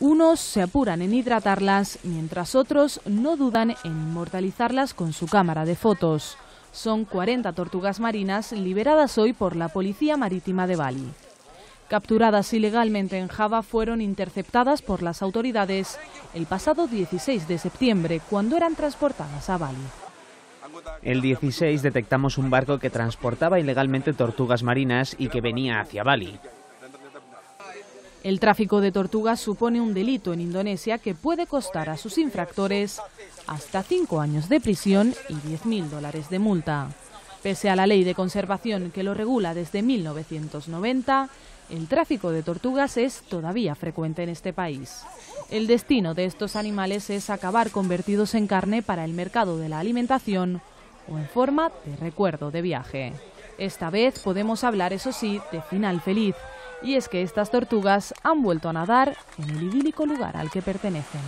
Unos se apuran en hidratarlas, mientras otros no dudan en inmortalizarlas con su cámara de fotos. Son 40 tortugas marinas liberadas hoy por la Policía Marítima de Bali. Capturadas ilegalmente en Java, fueron interceptadas por las autoridades el pasado 16 de septiembre, cuando eran transportadas a Bali. El 16 detectamos un barco que transportaba ilegalmente tortugas marinas y que venía hacia Bali. El tráfico de tortugas supone un delito en Indonesia que puede costar a sus infractores hasta cinco años de prisión y 10.000 dólares de multa. Pese a la ley de conservación que lo regula desde 1990, el tráfico de tortugas es todavía frecuente en este país. El destino de estos animales es acabar convertidos en carne para el mercado de la alimentación o en forma de recuerdo de viaje. Esta vez podemos hablar, eso sí, de final feliz, y es que estas tortugas han vuelto a nadar en el idílico lugar al que pertenecen.